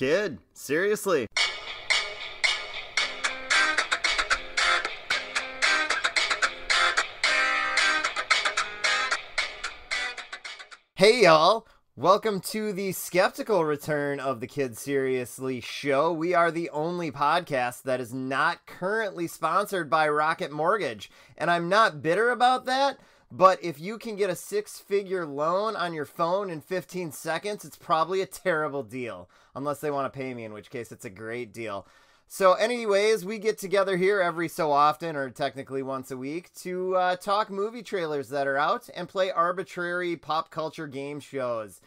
Kid, seriously. Hey y'all, welcome to the skeptical return of the Kid Seriously show. We are the only podcast that is not currently sponsored by Rocket Mortgage, and I'm not bitter about that. But if you can get a six figure loan on your phone in 15 seconds, it's probably a terrible deal. Unless they want to pay me, in which case it's a great deal. So, anyways, we get together here every so often, or technically once a week, to uh, talk movie trailers that are out and play arbitrary pop culture game shows.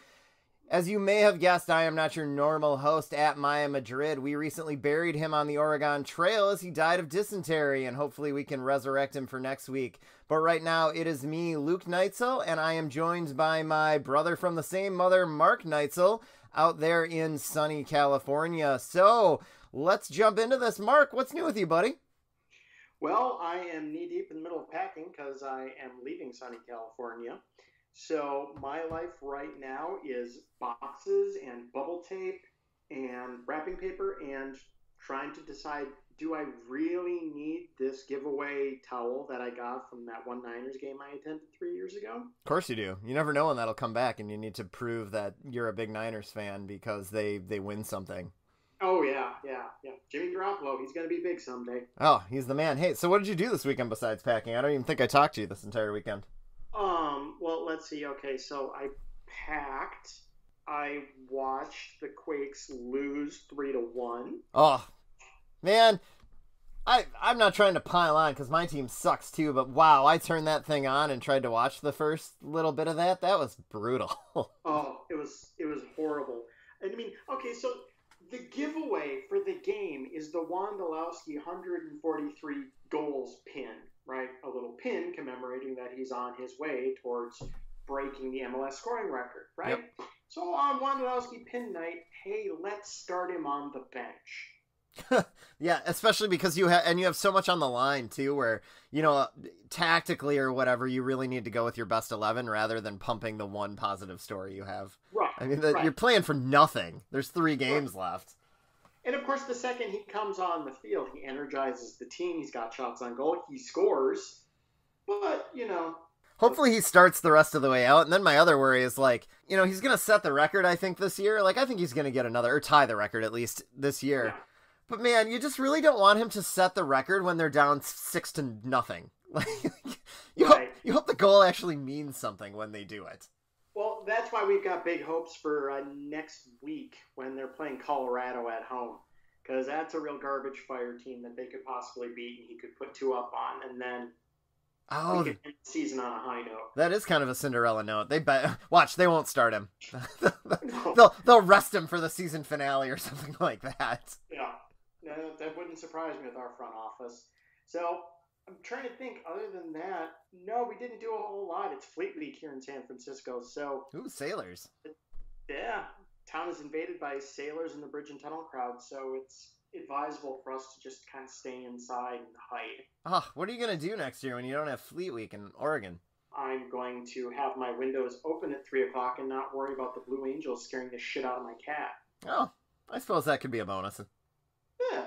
As you may have guessed, I am not your normal host at Maya Madrid. We recently buried him on the Oregon Trail as he died of dysentery, and hopefully we can resurrect him for next week. But right now, it is me, Luke Neitzel, and I am joined by my brother from the same mother, Mark Neitzel, out there in sunny California. So, let's jump into this. Mark, what's new with you, buddy? Well, I am knee deep in the middle of packing because I am leaving sunny California. So my life right now is boxes and bubble tape and wrapping paper and trying to decide do I really need this giveaway towel that I got from that one Niners game I attended three years ago? Of course you do. You never know when that'll come back, and you need to prove that you're a big Niners fan because they they win something. Oh yeah, yeah, yeah. Jimmy Garoppolo, he's gonna be big someday. Oh, he's the man. Hey, so what did you do this weekend besides packing? I don't even think I talked to you this entire weekend. Um, well, let's see. Okay, so I packed. I watched the Quakes lose three to one. Oh, man, I I'm not trying to pile on because my team sucks too. But wow, I turned that thing on and tried to watch the first little bit of that. That was brutal. oh, it was it was horrible. And I mean, okay, so the giveaway for the game is the Wondolowski 143 goals pin, right? A little pin commemorating that he's on his way towards breaking the MLS scoring record, right? Yep. So on Wondolowski pin night, hey, let's start him on the bench. yeah, especially because you have and you have so much on the line too, where you know tactically or whatever, you really need to go with your best eleven rather than pumping the one positive story you have. Right. I mean, the, right. you're playing for nothing. There's three games right. left. And of course, the second he comes on the field, he energizes the team. He's got shots on goal. He scores. But, you know. Hopefully he starts the rest of the way out. And then my other worry is like, you know, he's going to set the record, I think, this year. Like, I think he's going to get another, or tie the record at least this year. Yeah. But man, you just really don't want him to set the record when they're down six to nothing. Like, you, right. hope, you hope the goal actually means something when they do it. Well, that's why we've got big hopes for uh, next week when they're playing Colorado at home, because that's a real garbage fire team that they could possibly beat, and he could put two up on, and then oh, the season on a high note. That is kind of a Cinderella note. They bet. Watch, they won't start him. they'll they'll rest him for the season finale or something like that. Yeah, no, that wouldn't surprise me with our front office. So I'm trying to think. Other than that, no, we didn't do a whole lot. It's Fleet Week here in San Francisco, so ooh, sailors. Yeah, town is invaded by sailors in the bridge and tunnel crowd, so it's advisable for us to just kind of stay inside and hide. Oh, what are you gonna do next year when you don't have Fleet Week in Oregon? I'm going to have my windows open at three o'clock and not worry about the Blue Angels scaring the shit out of my cat. Oh, I suppose that could be a bonus. Yeah.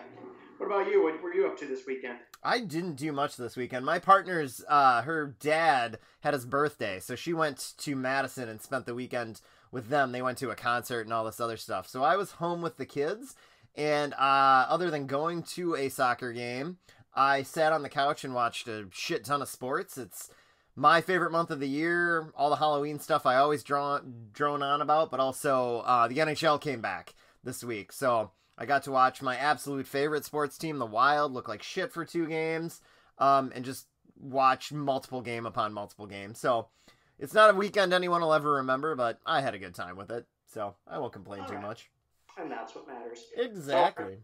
What about you? What were you up to this weekend? I didn't do much this weekend. My partner's, uh, her dad had his birthday, so she went to Madison and spent the weekend with them. They went to a concert and all this other stuff. So I was home with the kids, and uh, other than going to a soccer game, I sat on the couch and watched a shit ton of sports. It's my favorite month of the year. All the Halloween stuff I always drawn drone on about, but also uh, the NHL came back this week, so I got to watch my absolute favorite sports team, the Wild, look like shit for two games, um, and just watch multiple game upon multiple games. So it's not a weekend anyone will ever remember, but I had a good time with it, so I won't complain All too right. much. And that's what matters. Exactly.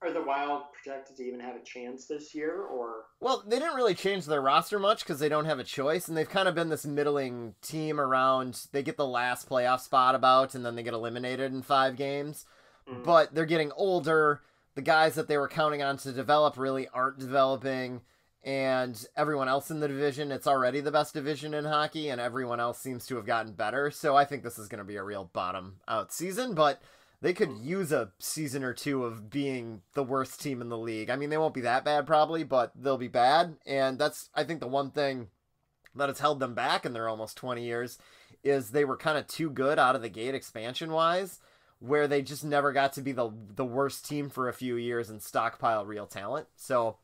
So are, are the Wild projected to even have a chance this year, or? Well, they didn't really change their roster much because they don't have a choice, and they've kind of been this middling team around. They get the last playoff spot about, and then they get eliminated in five games mm. but they're getting older. The guys that they were counting on to develop really aren't developing. And everyone else in the division, it's already the best division in hockey, and everyone else seems to have gotten better. So I think this is going to be a real bottom out season. But they could use a season or two of being the worst team in the league. I mean, they won't be that bad probably, but they'll be bad. And that's, I think, the one thing that has held them back in their almost 20 years is they were kind of too good out of the gate expansion wise, where they just never got to be the the worst team for a few years and stockpile real talent. So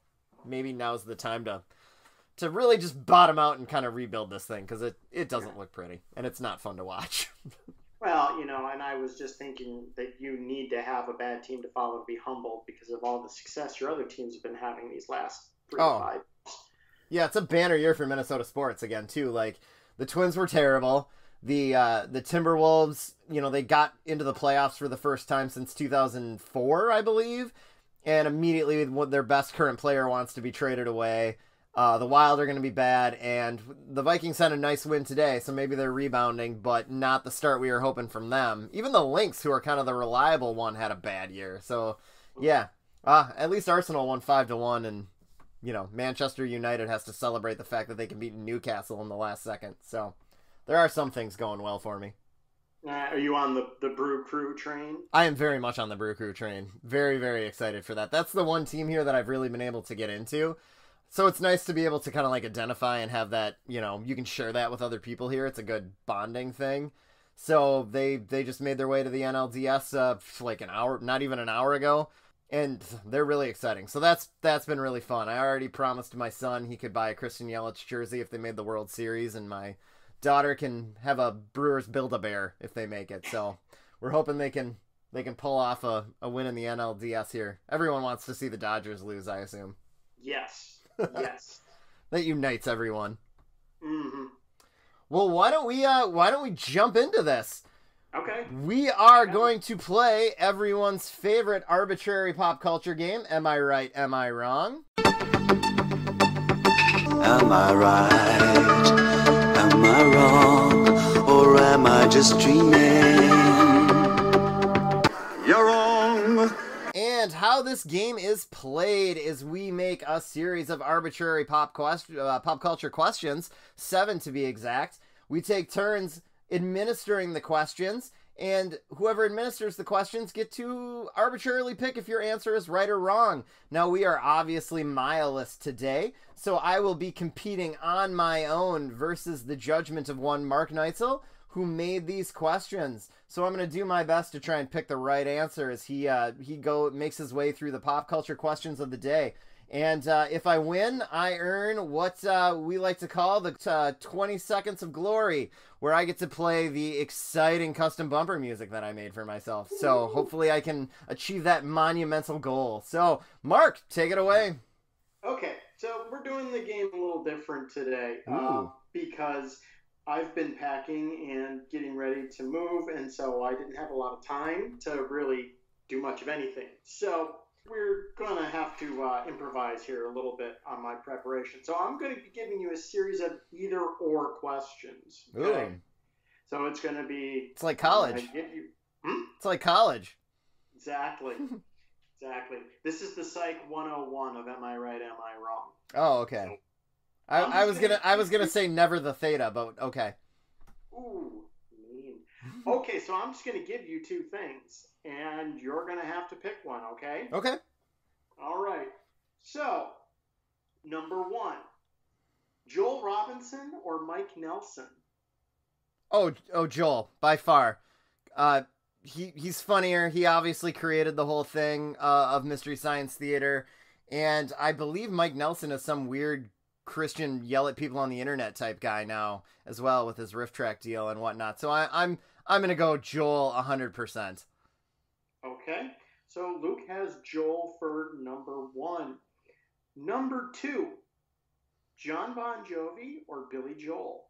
maybe now's the time to to really just bottom out and kind of rebuild this thing because it it doesn't look pretty and it's not fun to watch. Well, you know, and I was just thinking that you need to have a bad team to follow to be humbled because of all the success your other teams have been having these last three oh. five. Yeah, it's a banner year for Minnesota sports again too. Like the Twins were terrible. The uh, the Timberwolves, you know, they got into the playoffs for the first time since 2004, I believe, and immediately their best current player wants to be traded away. Uh, the Wild are going to be bad, and the Vikings had a nice win today, so maybe they're rebounding, but not the start we were hoping from them. Even the Lynx, who are kind of the reliable one, had a bad year. So, yeah, uh, at least Arsenal won five to one, and you know Manchester United has to celebrate the fact that they can beat Newcastle in the last second. So, there are some things going well for me. Uh, are you on the the Brew Crew train? I am very much on the Brew Crew train. Very very excited for that. That's the one team here that I've really been able to get into so it's nice to be able to kind of like identify and have that you know you can share that with other people here it's a good bonding thing so they they just made their way to the nlds uh, like an hour not even an hour ago and they're really exciting so that's that's been really fun i already promised my son he could buy a christian yelich jersey if they made the world series and my daughter can have a brewers build a bear if they make it so we're hoping they can they can pull off a, a win in the nlds here everyone wants to see the dodgers lose i assume yes yes. that unites everyone. Mm-hmm. Well, why don't we uh why don't we jump into this? Okay. We are okay. going to play everyone's favorite arbitrary pop culture game. Am I right? Am I wrong? Am I right? I wrong? Or am I just dreaming? And how this game is played is we make a series of arbitrary pop quest- uh, pop culture questions, seven to be exact. We take turns administering the questions, and whoever administers the questions get to arbitrarily pick if your answer is right or wrong. Now we are obviously mileless today, so I will be competing on my own versus the judgment of one Mark Neitzel who made these questions. So I'm going to do my best to try and pick the right answer as he uh, he go makes his way through the pop culture questions of the day. And uh, if I win, I earn what uh, we like to call the uh, 20 seconds of glory, where I get to play the exciting custom bumper music that I made for myself. So hopefully I can achieve that monumental goal. So, Mark, take it away. Okay, so we're doing the game a little different today uh, because I've been packing and getting ready to move, and so I didn't have a lot of time to really do much of anything. So we're going to have to uh, improvise here a little bit on my preparation. So I'm going to be giving you a series of either or questions. Okay? Ooh. So it's going to be. It's like college. You, hmm? It's like college. Exactly. exactly. This is the Psych 101 of Am I Right? Am I Wrong? Oh, okay. So I, I was gonna I was gonna say never the theta, but okay. Ooh. Okay, so I'm just gonna give you two things, and you're gonna have to pick one. Okay. Okay. All right. So, number one, Joel Robinson or Mike Nelson? Oh, oh, Joel by far. Uh, he he's funnier. He obviously created the whole thing uh, of Mystery Science Theater, and I believe Mike Nelson is some weird Christian yell at people on the internet type guy now as well with his RiffTrax deal and whatnot. So I, I'm I'm gonna go Joel hundred percent. Okay, so Luke has Joel for number one. Number two, John Bon Jovi or Billy Joel.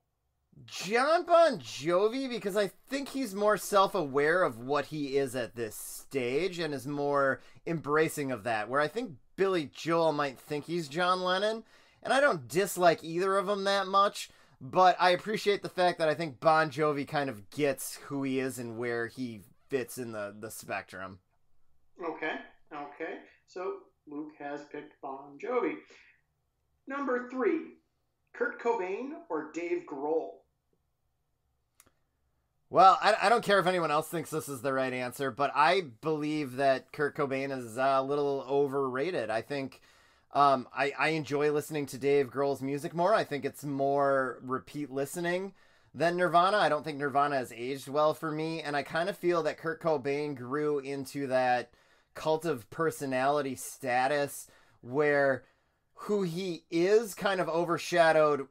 John Bon Jovi because I think he's more self-aware of what he is at this stage and is more embracing of that. Where I think Billy Joel might think he's John Lennon and I don't dislike either of them that much, but I appreciate the fact that I think Bon Jovi kind of gets who he is and where he fits in the, the spectrum. Okay, okay. So Luke has picked Bon Jovi. Number three, Kurt Cobain or Dave Grohl? Well, I, I don't care if anyone else thinks this is the right answer, but I believe that Kurt Cobain is a little overrated. I think um, I, I enjoy listening to Dave Grohl's music more. I think it's more repeat listening than Nirvana. I don't think Nirvana has aged well for me, and I kind of feel that Kurt Cobain grew into that cult of personality status where who he is kind of overshadowed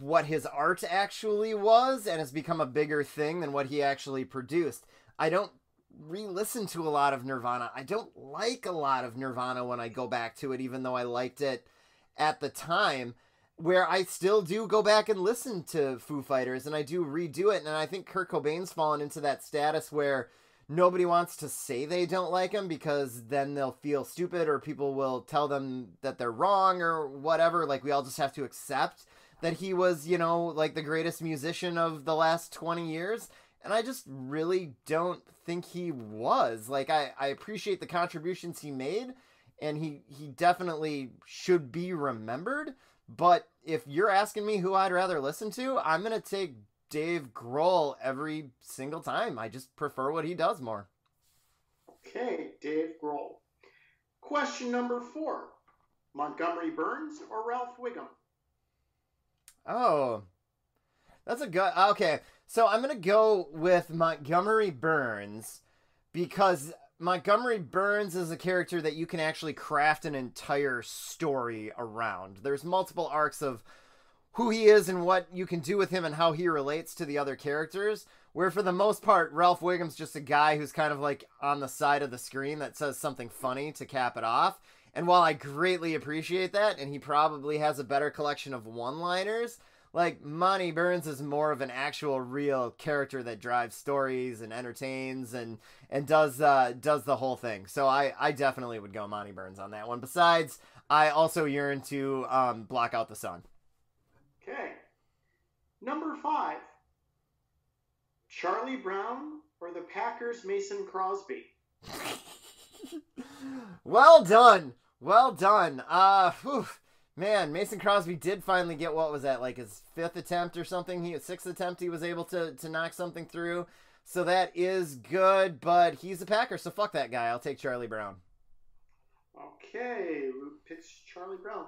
what his art actually was and has become a bigger thing than what he actually produced. I don't re-listen to a lot of Nirvana. I don't like a lot of Nirvana when I go back to it even though I liked it at the time where I still do go back and listen to Foo Fighters and I do redo it and I think Kurt Cobain's fallen into that status where nobody wants to say they don't like him because then they'll feel stupid or people will tell them that they're wrong or whatever like we all just have to accept that he was, you know, like the greatest musician of the last 20 years. And I just really don't think he was. Like I, I appreciate the contributions he made and he he definitely should be remembered. But if you're asking me who I'd rather listen to, I'm gonna take Dave Grohl every single time. I just prefer what he does more. Okay, Dave Grohl. Question number four Montgomery Burns or Ralph Wiggum? Oh, that's a good. Okay, so I'm gonna go with Montgomery Burns because Montgomery Burns is a character that you can actually craft an entire story around. There's multiple arcs of who he is and what you can do with him and how he relates to the other characters. Where for the most part, Ralph Wiggum's just a guy who's kind of like on the side of the screen that says something funny to cap it off. And while I greatly appreciate that, and he probably has a better collection of one liners, like Monty Burns is more of an actual real character that drives stories and entertains and and does uh does the whole thing. So I I definitely would go Monty Burns on that one. Besides, I also yearn to um block out the sun. Okay. Number 5. Charlie Brown or the Packers Mason Crosby? well done. Well done. Uh, whew. Man, Mason Crosby did finally get what was that like his fifth attempt or something? He sixth attempt he was able to to knock something through. So that is good, but he's a Packer, so fuck that guy. I'll take Charlie Brown. Okay, Luke picks Charlie Brown.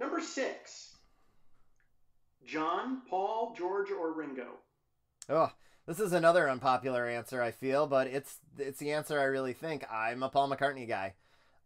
Number six. John, Paul, George, or Ringo? Oh, this is another unpopular answer, I feel, but it's it's the answer I really think. I'm a Paul McCartney guy.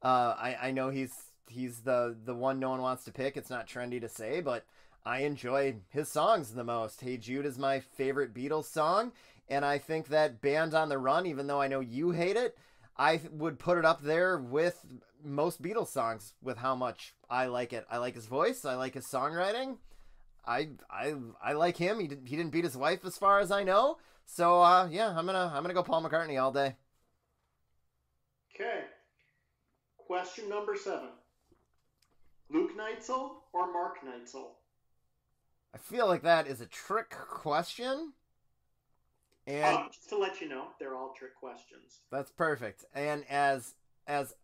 Uh, I I know he's he's the the one no one wants to pick. It's not trendy to say, but I enjoy his songs the most. Hey Jude is my favorite Beatles song, and I think that Band on the Run, even though I know you hate it, I would put it up there with most Beatles songs with how much I like it. I like his voice. I like his songwriting. I I I like him. He did, he didn't beat his wife as far as I know. So uh, yeah, I'm gonna I'm gonna go Paul McCartney all day. Okay. Question number seven. Luke Neitzel or Mark Neitzel? I feel like that is a trick question. And um, just to let you know, they're all trick questions. That's perfect. And as as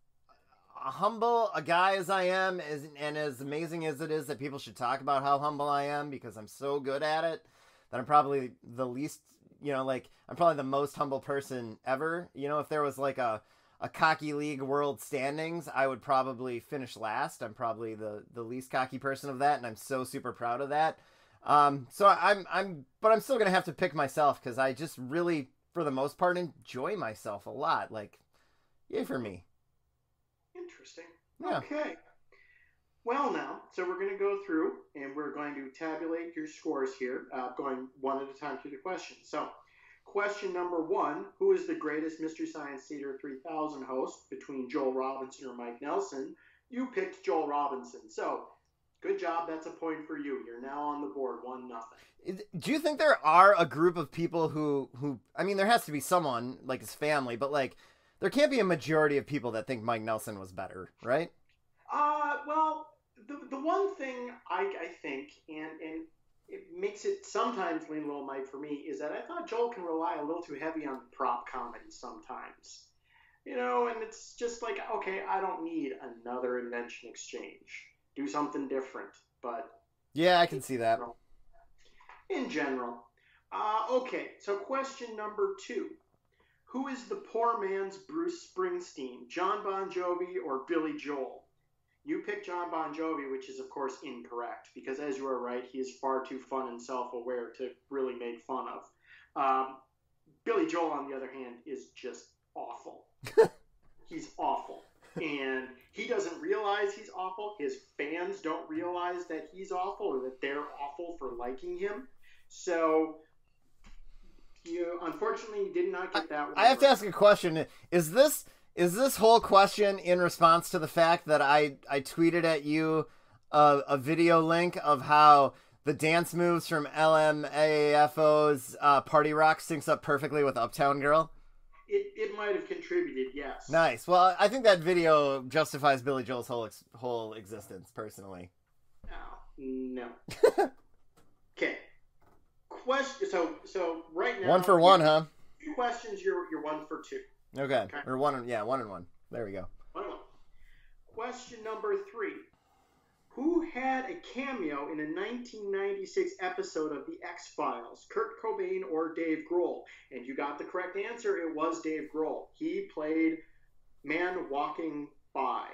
humble a guy as I am, as, and as amazing as it is that people should talk about how humble I am because I'm so good at it, that I'm probably the least, you know, like I'm probably the most humble person ever. You know, if there was like a a cocky league world standings, I would probably finish last. I'm probably the the least cocky person of that, and I'm so super proud of that. Um, so I'm I'm, but I'm still gonna have to pick myself because I just really, for the most part, enjoy myself a lot. Like, yay for me. Interesting. Yeah. Okay. Well, now, so we're going to go through and we're going to tabulate your scores here, uh, going one at a time through the questions. So, Question number one Who is the greatest Mystery Science Theater 3000 host between Joel Robinson or Mike Nelson? You picked Joel Robinson. So, good job. That's a point for you. You're now on the board, 1 nothing. Do you think there are a group of people who, who, I mean, there has to be someone, like his family, but like, there can't be a majority of people that think Mike Nelson was better, right? Uh, well, the, the one thing I, I think, and, and it makes it sometimes lean a little might for me is that I thought Joel can rely a little too heavy on prop comedy sometimes. You know, and it's just like, okay, I don't need another invention exchange. Do something different. But yeah, I can see that. In general. Uh, okay, so question number two. Who is the poor man's Bruce Springsteen, John Bon Jovi or Billy Joel? You picked John Bon Jovi, which is, of course, incorrect, because as you are right, he is far too fun and self aware to really make fun of. Um, Billy Joel, on the other hand, is just awful. he's awful. And he doesn't realize he's awful. His fans don't realize that he's awful or that they're awful for liking him. So you unfortunately did not get that one. I have to ask a question. Is this is this whole question in response to the fact that I I tweeted at you a, a video link of how the dance moves from LMFAO's uh, Party Rock syncs up perfectly with Uptown Girl? It, it might have contributed, yes. Nice. Well, I think that video justifies Billy Joel's whole ex- whole existence, personally. No. No. okay. Question. So so right now. one for one, huh? Two questions. You're you're one for two. Okay. Okay. Or one, and- yeah, one and one. There we go. One and one. Question number three. Who had a cameo in a 1996 episode of The X Files? Kurt Cobain or Dave Grohl? And you got the correct answer. It was Dave Grohl. He played Man Walking By.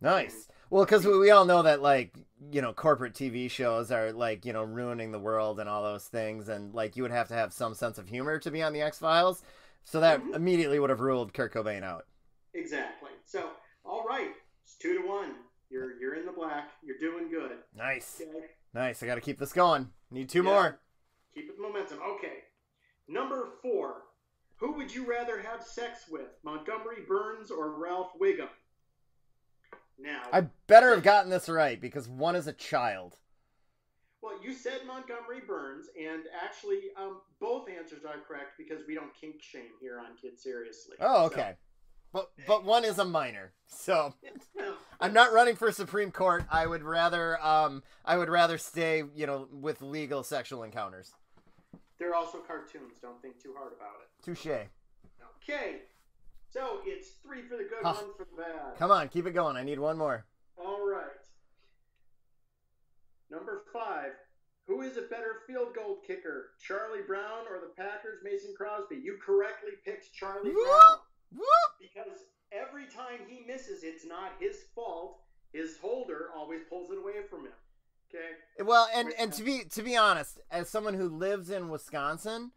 Nice. Well, because we, we all know that, like, you know, corporate TV shows are, like, you know, ruining the world and all those things. And, like, you would have to have some sense of humor to be on The X Files. So that Mhm. immediately would have ruled Kurt Cobain out. Exactly. So, all right, it's two to one. You're you're in the black. You're doing good. Nice. Okay. Nice. I got to keep this going. Need two Yeah. more. Keep it momentum. Okay. Number four. Who would you rather have sex with, Montgomery Burns or Ralph Wiggum? Now, I better have gotten this right because one is a child. Well, you said Montgomery Burns, and actually, um, both answers are correct because we don't kink shame here on Kids Seriously. Oh, So- okay. But but one is a minor. So I'm not running for Supreme Court. I would rather um I would rather stay, you know, with legal sexual encounters. they're also cartoons. Don't think too hard about it. Touche. Okay. So it's three for the good, Huh. one for the bad. Come on, keep it going. I need one more. All right. Number five. Who is a better field goal kicker, Charlie Brown or the Packers' Mason Crosby? You correctly picked Charlie Whoop. Brown Whoop! because every time he misses, it's not his fault. His holder always pulls it away from him. Okay. Well, and and to be to be honest, as someone who lives in Wisconsin,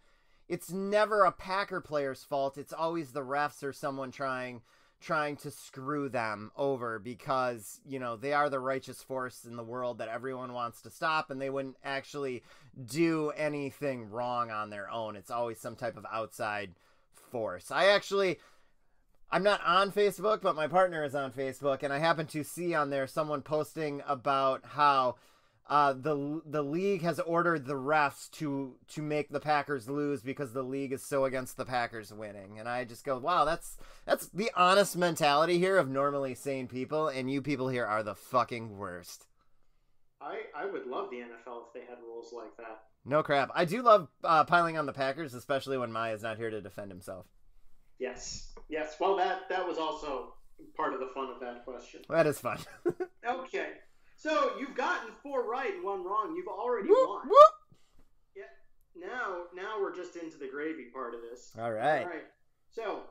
it's never a Packer player's fault. It's always the refs or someone trying trying to screw them over because, you know, they are the righteous force in the world that everyone wants to stop and they wouldn't actually do anything wrong on their own. It's always some type of outside force. I actually I'm not on Facebook, but my partner is on Facebook, and I happen to see on there someone posting about how uh, the the league has ordered the refs to to make the Packers lose because the league is so against the Packers winning, and I just go, wow, that's that's the honest mentality here of normally sane people, and you people here are the fucking worst. I, I would love the NFL if they had rules like that. No crap. I do love uh, piling on the Packers, especially when Maya's not here to defend himself. Yes. Yes. Well, that that was also part of the fun of that question. That is fun. Okay. So you've gotten four right and one wrong. You've already whoop, won. whoop. Now, now we're just into the gravy part of this. All right. All right. So,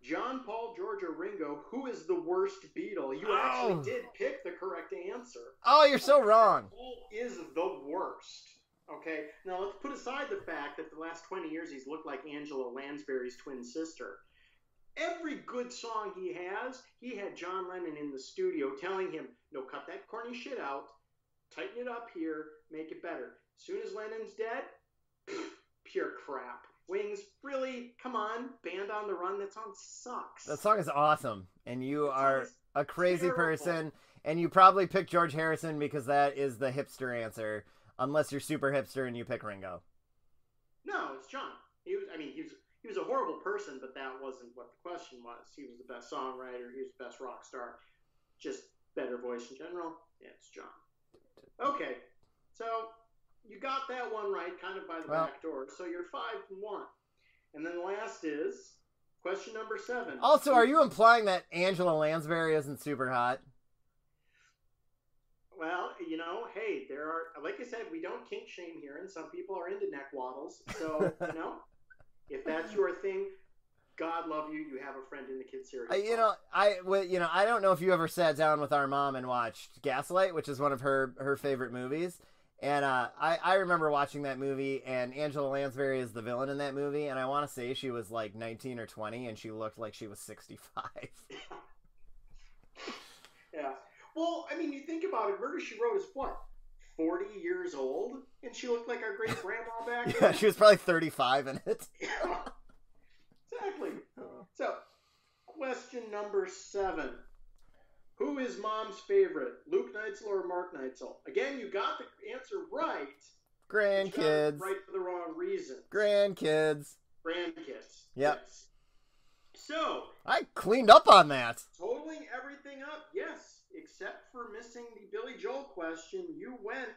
John, Paul, George, or Ringo, who is the worst Beatle? You Oh. actually did pick the correct answer. Oh, you're so wrong. Paul is the worst. Okay. Now let's put aside the fact that the last 20 years he's looked like Angela Lansbury's twin sister. Every good song he has, he had John Lennon in the studio telling him, "No, cut that corny shit out, tighten it up here, make it better." Soon as Lennon's dead, pure crap. Wings, really? Come on, Band on the Run. That song sucks. That song is awesome, and you That are a crazy terrible. person, and you probably picked George Harrison because that is the hipster answer, unless you're super hipster and you pick Ringo. No, it's John. He was. I mean, he was. He was a horrible person, but that wasn't what the question was. He was the best songwriter. He was the best rock star. Just better voice in general. Yeah, it's John. Okay, so you got that one right, kind of by the Well- back door. So you're five and one. And then the last is question number seven. Also, are you implying that Angela Lansbury isn't super hot? Well, you know, hey, there are, like I said, we don't kink shame here, and some people are into neck waddles. So, you know, if that's your thing, God love you. You have a friend in the kid series. I, you know, I well, you know, I don't know if you ever sat down with our mom and watched Gaslight, which is one of her her favorite movies. And uh, I I remember watching that movie, and Angela Lansbury is the villain in that movie, and I want to say she was like 19 or 20, and she looked like she was 65. yeah. Well, I mean, you think about it. Murder She Wrote is what 40 years old, and she looked like our great grandma back. yeah, she was probably 35 in it. Yeah. Exactly. So, question number seven. Who is mom's favorite, Luke Neitzel or Mark Neitzel? Again, you got the answer right. but you got it Grandkids. Right for the wrong reason. Grandkids. Grandkids. Yep. Yes. So, I cleaned up on that. totaling everything up, yes, except for missing the Billy Joel question, you went,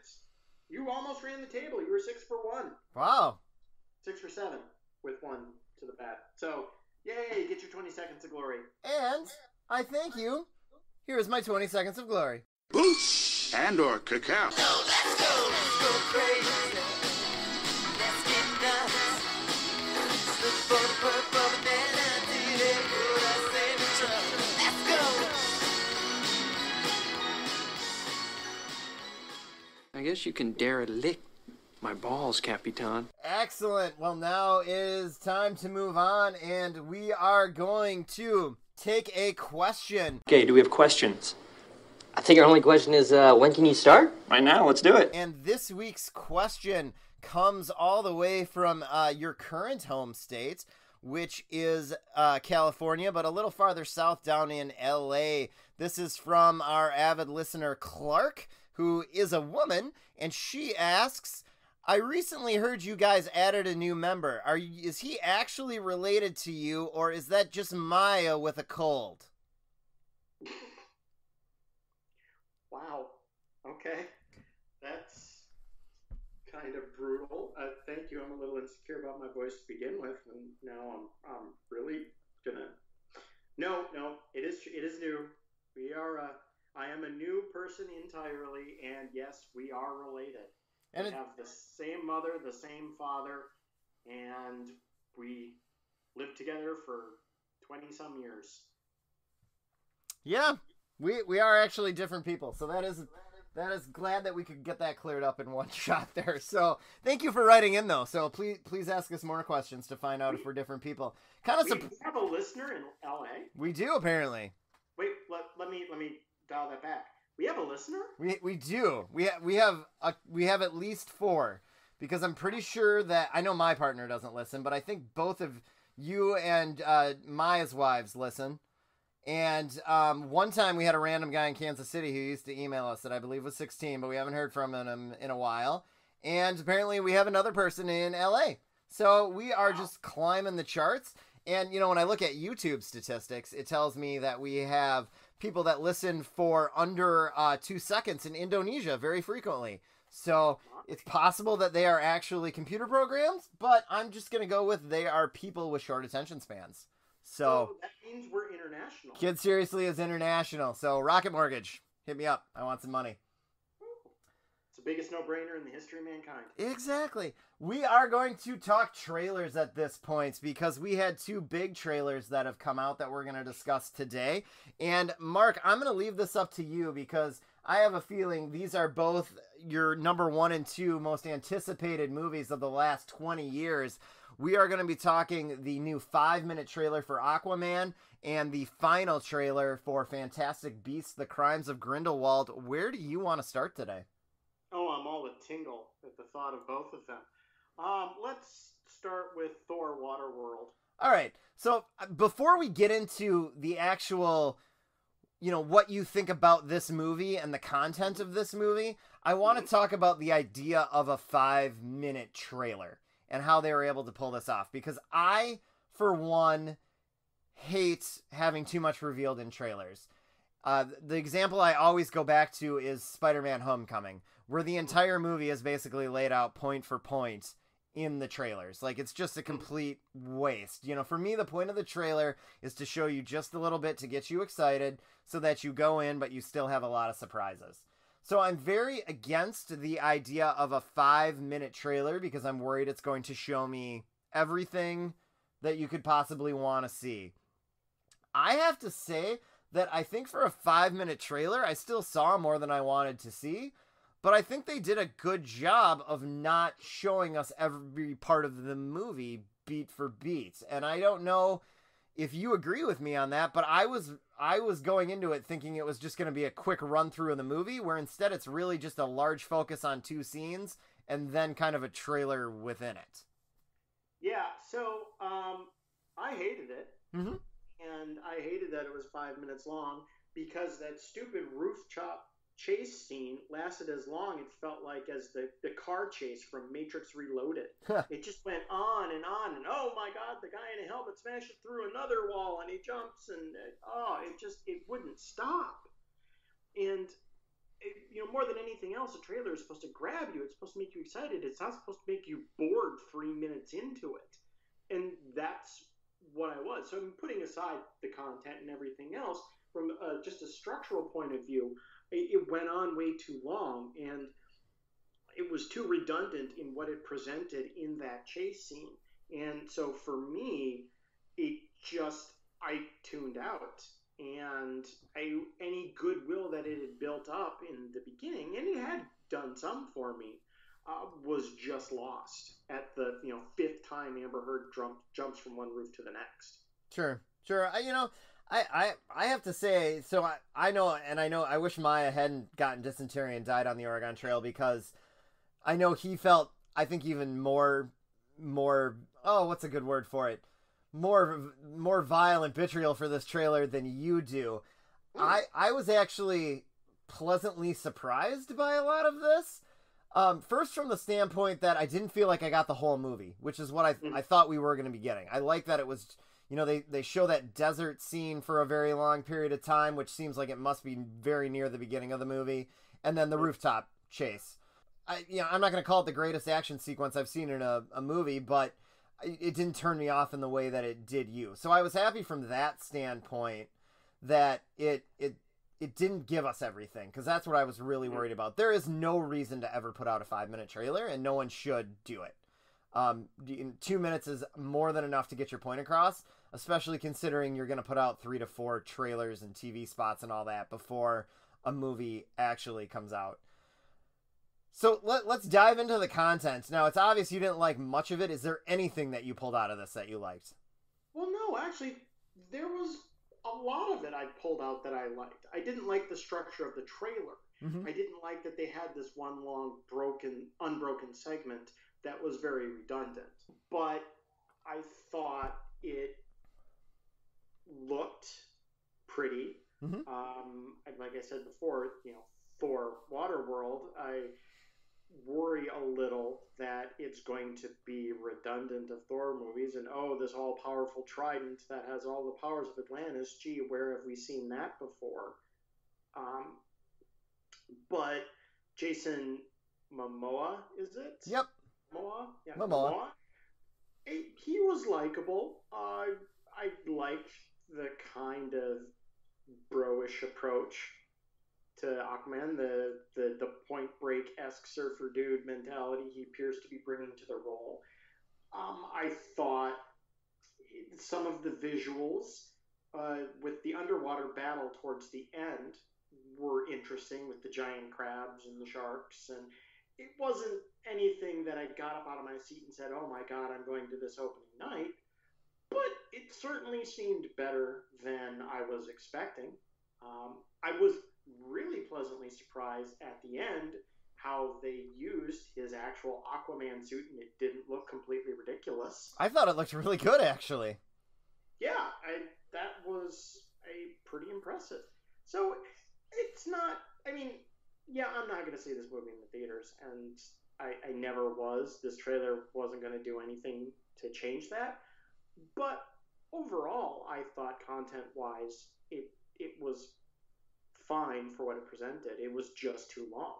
you almost ran the table. You were six for one, Wow. six for seven with one to the bat. So, yay, get your 20 seconds of glory. And I thank you. Here's my 20 seconds of glory. Boots and or cacao. I guess you can dare lick my balls, Capitan. Excellent. Well, now is time to move on, and we are going to take a question. Okay, do we have questions? I think our only question is uh, when can you start? Right now, let's do it. And this week's question comes all the way from uh, your current home state, which is uh, California, but a little farther south down in LA. This is from our avid listener, Clark, who is a woman, and she asks. I recently heard you guys added a new member. Are you, is he actually related to you, or is that just Maya with a cold? Wow. Okay. That's kind of brutal. Uh, thank you. I'm a little insecure about my voice to begin with, and now I'm, I'm really gonna. No, no, it is it is new. We are. Uh, I am a new person entirely, and yes, we are related. And we it, have the same mother, the same father, and we lived together for twenty some years. Yeah, we we are actually different people. So that is that is glad that we could get that cleared up in one shot there. So thank you for writing in though. So please please ask us more questions to find out if we're different people. Kind of We sup- have a listener in L.A. we do apparently. Wait, let, let me let me dial that back. We have a listener. We we do. We ha- we have a, we have at least four because I'm pretty sure that I know my partner doesn't listen, but I think both of you and uh, Maya's wives listen. And um, one time we had a random guy in Kansas City who used to email us that I believe was 16, but we haven't heard from him in a while. And apparently we have another person in LA. So we are just climbing the charts. And you know, when I look at YouTube statistics, it tells me that we have people that listen for under uh, two seconds in Indonesia very frequently. So it's possible that they are actually computer programs, but I'm just gonna go with they are people with short attention spans. So that means we're international. Kid Seriously is international. So Rocket Mortgage, hit me up. I want some money. Biggest no-brainer in the history of mankind. Exactly. We are going to talk trailers at this point because we had two big trailers that have come out that we're going to discuss today. And Mark, I'm going to leave this up to you because I have a feeling these are both your number one and two most anticipated movies of the last 20 years. We are going to be talking the new five minute trailer for Aquaman and the final trailer for Fantastic Beasts The Crimes of Grindelwald. Where do you want to start today? Oh, I'm all a tingle at the thought of both of them. Um, let's start with Thor: Waterworld. All right. So uh, before we get into the actual, you know, what you think about this movie and the content of this movie, I want to talk about the idea of a five minute trailer and how they were able to pull this off. Because I, for one, hate having too much revealed in trailers. Uh, the example I always go back to is Spider Man Homecoming, where the entire movie is basically laid out point for point in the trailers. Like it's just a hmm. complete waste. You know, for me the point of the trailer is to show you just a little bit to get you excited so that you go in but you still have a lot of surprises. So I'm very against the idea of a five minute trailer because I'm worried it's going to show me everything that you could possibly want to see. I have to say that I think for a five minute trailer, I still saw more than I wanted to see, but I think they did a good job of not showing us every part of the movie beat for beat. And I don't know if you agree with me on that, but I was I was going into it thinking it was just going to be a quick run through of the movie, where instead it's really just a large focus on two scenes and then kind of a trailer within it. Yeah, so um, I hated it, Mm-hmm. and I hated that it was five minutes long because that stupid rooftop chase scene lasted as long. It felt like as the the car chase from Matrix Reloaded. it just went on and on, and oh my God, the guy in a helmet smashes through another wall, and he jumps, and uh, oh, it just it wouldn't stop. And it, you know, more than anything else, a trailer is supposed to grab you. It's supposed to make you excited. It's not supposed to make you bored three minutes into it. And that's what I was. So I'm putting aside the content and everything else from uh, just a structural point of view. It, went on way too long, and it was too redundant in what it presented in that chase scene. And so for me, it just I tuned out and I, any goodwill that it had built up in the beginning, and it had done some for me, uh, was just lost at the you know fifth time Amber Heard jump, jumps from one roof to the next. Sure, sure. I, you know, I, I, I have to say, so I, I know, and I know, I wish Maya hadn't gotten dysentery and died on the Oregon Trail because I know he felt, I think, even more, more. Oh, what's a good word for it? More, more violent vitriol for this trailer than you do. I, I was actually pleasantly surprised by a lot of this. Um, first, from the standpoint that I didn't feel like I got the whole movie, which is what I, I thought we were going to be getting. I like that it was you know they they show that desert scene for a very long period of time which seems like it must be very near the beginning of the movie and then the rooftop chase. I you know i'm not going to call it the greatest action sequence i've seen in a, a movie but it didn't turn me off in the way that it did you. So i was happy from that standpoint that it it it didn't give us everything because that's what i was really worried about. There is no reason to ever put out a five minute trailer and no one should do it. Um, two minutes is more than enough to get your point across, especially considering you're going to put out three to four trailers and TV spots and all that before a movie actually comes out. So let, let's dive into the content. Now, it's obvious you didn't like much of it. Is there anything that you pulled out of this that you liked? Well, no, actually, there was a lot of it I pulled out that I liked. I didn't like the structure of the trailer. Mm-hmm. I didn't like that they had this one long broken, unbroken segment that was very redundant. But I thought it looked Mhm. Um, like I said before, you know, Thor Waterworld, I worry a little that it's going to be redundant of Thor movies and oh, this all powerful trident that has all the powers of Atlantis. Gee, where have we seen that before? Um, but Jason Momoa, is it? Yep. Momoa? Yeah, Momoa. He, he was likable. Uh, I liked the kind of bro-ish approach to Aquaman, the, the, the point break esque surfer dude mentality he appears to be bringing to the role. Um, I thought some of the visuals uh, with the underwater battle towards the end were interesting with the giant crabs and the sharks. And it wasn't anything that I got up out of my seat and said, "Oh my God, I'm going to this opening night," it certainly seemed better than I was expecting. Um, I was really pleasantly surprised at the end how they used his actual Aquaman suit, and it didn't look completely ridiculous. I thought it looked really good, actually. Yeah, I, that was a pretty impressive. So it's not. I mean, yeah, I'm not going to see this movie in the theaters, and I, I never was. This trailer wasn't going to do anything to change that. But overall, I thought content wise, it it was fine for what it presented. It was just too long.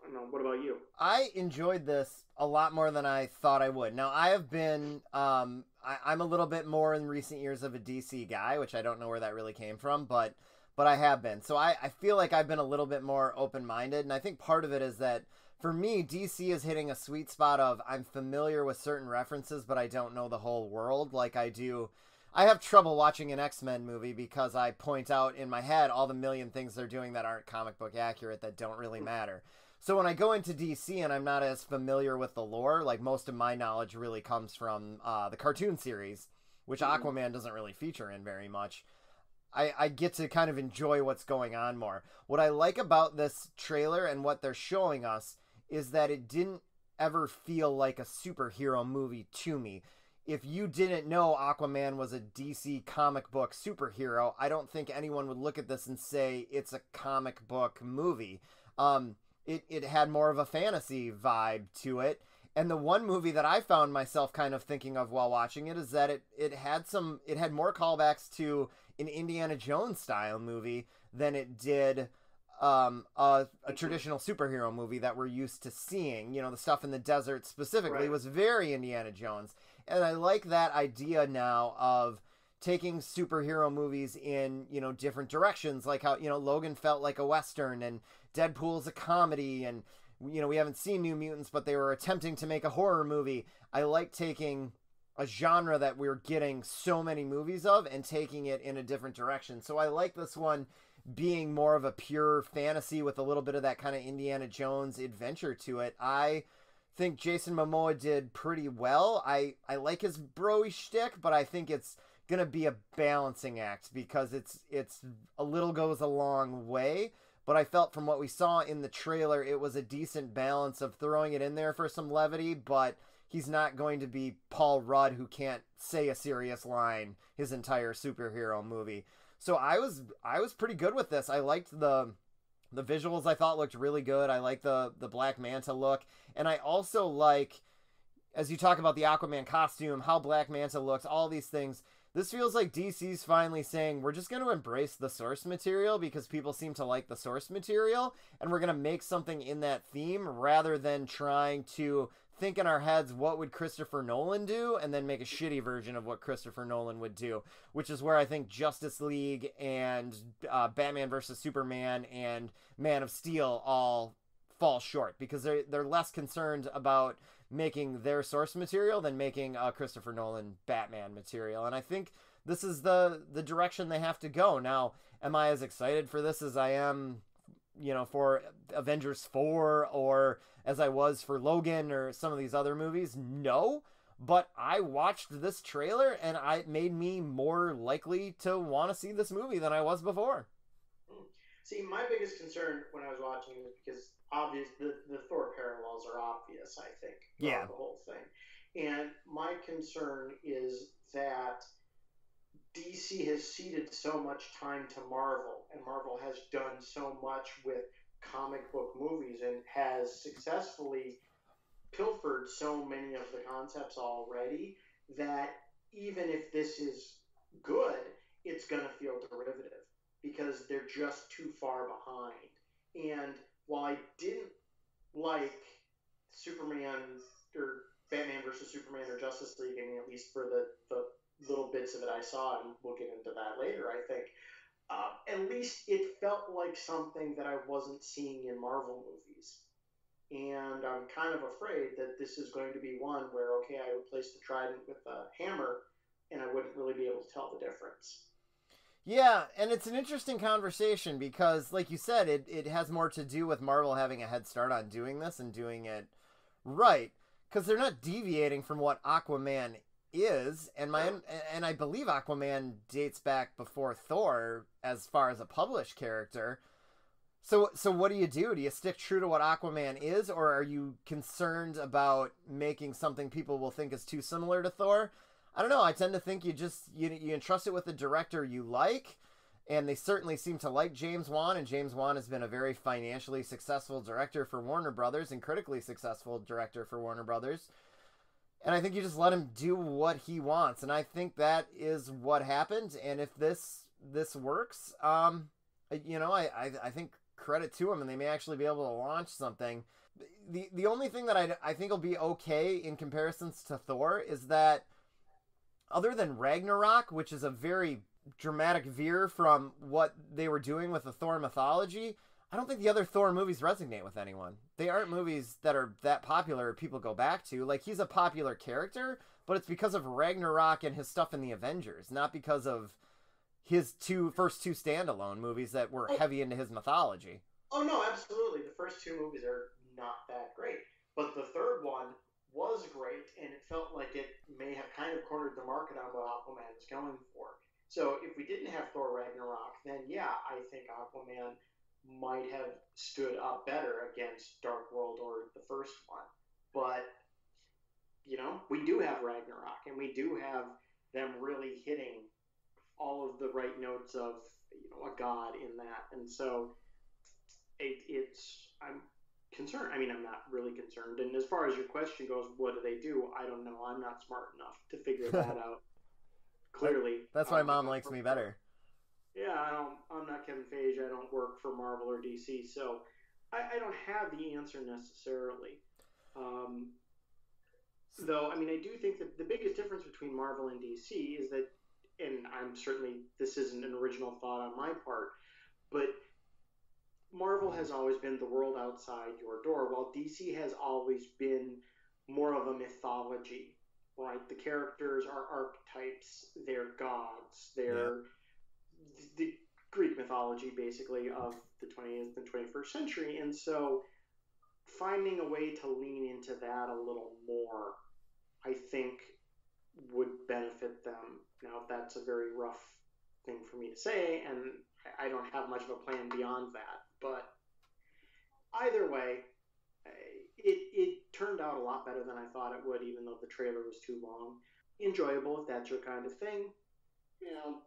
I don't know. What about you? I enjoyed this a lot more than I thought I would. Now, I have been, um, I, I'm a little bit more in recent years of a DC guy, which I don't know where that really came from, but but I have been. So I, I feel like I've been a little bit more open minded. And I think part of it is that for me, DC is hitting a sweet spot of I'm familiar with certain references, but I don't know the whole world like I do. I have trouble watching an X Men movie because I point out in my head all the million things they're doing that aren't comic book accurate that don't really matter. So when I go into DC and I'm not as familiar with the lore, like most of my knowledge really comes from uh, the cartoon series, which Aquaman doesn't really feature in very much. I, I get to kind of enjoy what's going on more. What I like about this trailer and what they're showing us is that it didn't ever feel like a superhero movie to me. If you didn't know Aquaman was a DC comic book superhero, I don't think anyone would look at this and say it's a comic book movie. Um, it, it had more of a fantasy vibe to it. And the one movie that I found myself kind of thinking of while watching it is that it, it had some it had more callbacks to an Indiana Jones style movie than it did um, a, a traditional superhero movie that we're used to seeing. You know, the stuff in the desert specifically Right. was very Indiana Jones. And I like that idea now of taking superhero movies in, you know, different directions, like how, you know, Logan felt like a Western and Deadpool's a comedy and you know, we haven't seen New Mutants, but they were attempting to make a horror movie. I like taking a genre that we're getting so many movies of and taking it in a different direction. So I like this one being more of a pure fantasy with a little bit of that kind of Indiana Jones adventure to it. I think Jason Momoa did pretty well. I, I like his broy shtick, but I think it's gonna be a balancing act because it's it's a little goes a long way. But I felt from what we saw in the trailer, it was a decent balance of throwing it in there for some levity, but he's not going to be Paul Rudd who can't say a serious line his entire superhero movie. So I was I was pretty good with this. I liked the the visuals I thought looked really good. I like the the Black Manta look, and I also like as you talk about the Aquaman costume, how Black Manta looks, all these things. This feels like DC's finally saying we're just going to embrace the source material because people seem to like the source material, and we're going to make something in that theme rather than trying to think in our heads what would Christopher Nolan do and then make a shitty version of what Christopher Nolan would do, which is where I think Justice League and uh, Batman versus Superman and Man of Steel all fall short because they're they're less concerned about making their source material than making a Christopher Nolan Batman material. And I think this is the the direction they have to go. Now, am I as excited for this as I am, you know, for Avengers 4 or as I was for Logan or some of these other movies? No. But I watched this trailer and I it made me more likely to want to see this movie than I was before. See, my biggest concern when I was watching it was because obvious the, the Thor parallels are obvious, I think, Yeah. the whole thing. And my concern is that DC has ceded so much time to Marvel, and Marvel has done so much with comic book movies and has successfully pilfered so many of the concepts already that even if this is good, it's going to feel derivative because they're just too far behind. And while I didn't like Superman or Batman versus Superman or Justice League, I mean, at least for the, the little bits of it I saw, and we'll get into that later, I think, uh, at least it felt like something that I wasn't seeing in Marvel movies. And I'm kind of afraid that this is going to be one where, okay, I replace the trident with a hammer, and I wouldn't really be able to tell the difference. Yeah, and it's an interesting conversation because, like you said, it, it has more to do with Marvel having a head start on doing this and doing it right. Because they're not deviating from what Aquaman is, and my and I believe Aquaman dates back before Thor as far as a published character. So so what do you do? Do you stick true to what Aquaman is, or are you concerned about making something people will think is too similar to Thor? I don't know. I tend to think you just you you entrust it with the director you like, and they certainly seem to like James Wan, and James Wan has been a very financially successful director for Warner Brothers and critically successful director for Warner Brothers. And I think you just let him do what he wants, and I think that is what happened. And if this this works, um, you know, I I, I think credit to him, and they may actually be able to launch something. The the only thing that I I think will be okay in comparisons to Thor is that other than Ragnarok, which is a very dramatic veer from what they were doing with the Thor mythology, I don't think the other Thor movies resonate with anyone. They aren't movies that are that popular people go back to. Like he's a popular character, but it's because of Ragnarok and his stuff in the Avengers, not because of his two first two standalone movies that were Oh. heavy into his mythology. Oh no, absolutely. The first two movies are not that great, but the third one was great, and it felt like it may have kind of cornered the market on what Aquaman is going for. So if we didn't have Thor Ragnarok, then yeah, I think Aquaman might have stood up better against Dark World or the first one. But you know, we do have Ragnarok, and we do have them really hitting all of the right notes of you know a god in that, and so it, it's I'm concerned. I mean, I'm not really concerned. And as far as your question goes, what do they do? I don't know. I'm not smart enough to figure that out. Clearly, That's why Um, mom likes me better. Yeah, I don't. I'm not Kevin Feige. I don't work for Marvel or DC, so I, I don't have the answer necessarily. Um, though, I mean, I do think that the biggest difference between Marvel and DC is that, and I'm certainly this isn't an original thought on my part, but Marvel has always been the world outside your door, while DC has always been more of a mythology. Right, the characters are archetypes. They're gods. They're the Greek mythology, basically, of the 20th and 21st century. And so, finding a way to lean into that a little more, I think, would benefit them. Now, that's a very rough thing for me to say, and I don't have much of a plan beyond that. But either way, it, it turned out a lot better than I thought it would, even though the trailer was too long. Enjoyable if that's your kind of thing. You know,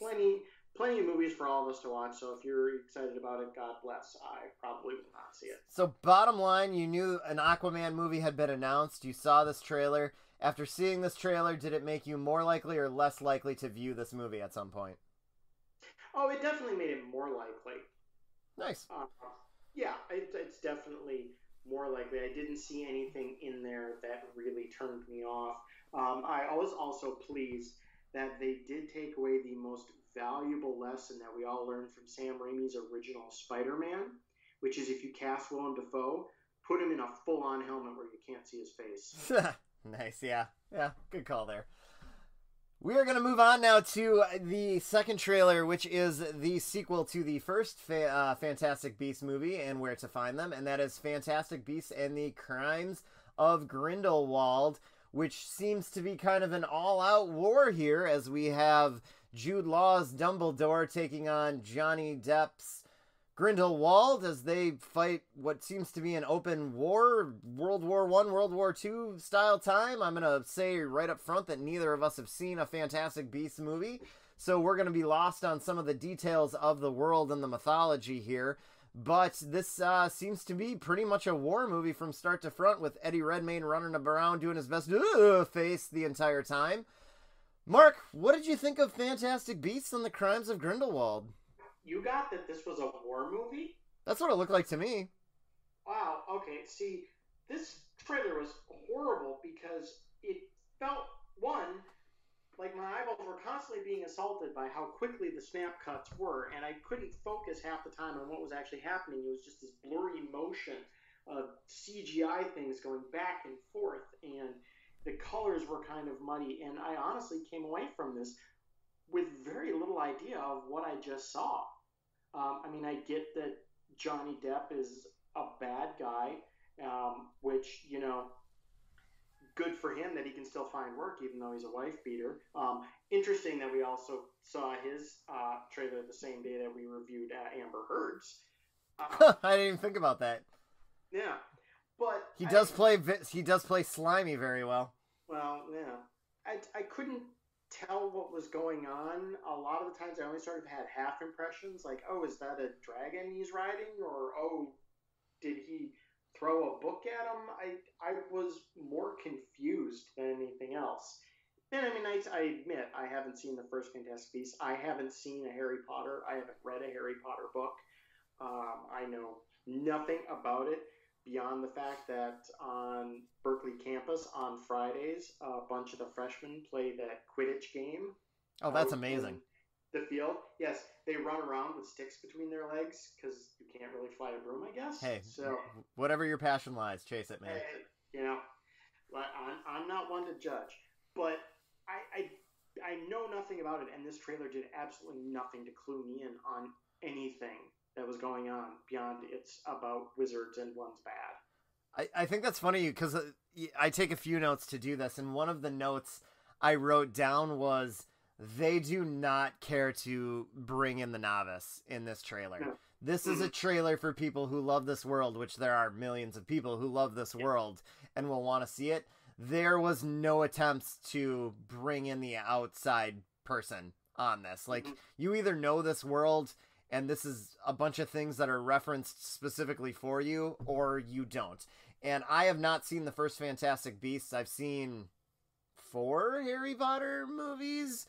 plenty plenty of movies for all of us to watch. So if you're excited about it, God bless. I probably will not see it. So, bottom line, you knew an Aquaman movie had been announced. You saw this trailer. After seeing this trailer, did it make you more likely or less likely to view this movie at some point? Oh, it definitely made it more likely. Nice. Uh, yeah, it, it's definitely more likely. I didn't see anything in there that really turned me off. Um, I was also pleased that they did take away the most valuable lesson that we all learned from Sam Raimi's original Spider-Man, which is if you cast Willem Dafoe, put him in a full-on helmet where you can't see his face. nice, yeah. Yeah, good call there. We are going to move on now to the second trailer, which is the sequel to the first fa- uh, Fantastic Beasts movie and Where to Find Them, and that is Fantastic Beasts and the Crimes of Grindelwald, which seems to be kind of an all out war here as we have Jude Law's Dumbledore taking on Johnny Depp's Grindelwald as they fight what seems to be an open war, World War One, World War Two style time. I'm gonna say right up front that neither of us have seen a Fantastic Beasts movie, so we're gonna be lost on some of the details of the world and the mythology here. But this uh, seems to be pretty much a war movie from start to front, with Eddie Redmayne running around doing his best face the entire time. Mark, what did you think of Fantastic Beasts and the Crimes of Grindelwald? You got that this was a war movie? That's what it looked like to me. Wow. Okay. See, this trailer was horrible because it felt one like my eyeballs were constantly being assaulted by how quickly the snap cuts were, and I couldn't focus half the time on what was actually happening. It was just this blurry motion of CGI things going back and forth, and the colors were kind of muddy. And I honestly came away from this with very little idea of what I just saw. Um, I mean, I get that Johnny Depp is a bad guy, um, which, you know, good for him that he can still find work even though he's a wife beater. Um, interesting that we also saw his uh, trailer the same day that we reviewed uh, Amber Heard's. Uh, I didn't even think about that. yeah, but He I- does play he does play slimy very well. Well, yeah. I, I couldn't tell what was going on. A lot of the times I only sort of had half impressions, like, oh, is that a dragon he's riding? Or, oh, did he throw a book at him? I, I was more confused than anything else. And I mean, I, I admit, I haven't seen the first Fantastic Beasts. I haven't seen a Harry Potter. I haven't read a Harry Potter book. Um, I know nothing about it beyond the fact that on Berkeley campus on Fridays, a bunch of the freshmen play that Quidditch game. Oh, that's amazing. The field, yes, they run around with sticks between their legs because you can't really fly a broom, I guess. Hey, so whatever your passion lies, chase it, man. eh, you know, I'm, I'm not one to judge, but I, I I know nothing about it, and this trailer did absolutely nothing to clue me in on anything that was going on beyond it's about wizards and one's bad. I, I think that's funny because I take a few notes to do this, and one of the notes I wrote down was they do not care to bring in the novice in this trailer. No. This is a mm-hmm. trailer for people who love this world, which there are millions of people who love this world and will want to see it. There was no attempts to bring in the outside person on this. Like, mm-hmm. you either know this world and this is a bunch of things that are referenced specifically for you, or you don't. And I have not seen the first Fantastic Beasts. I've seen four Harry Potter movies,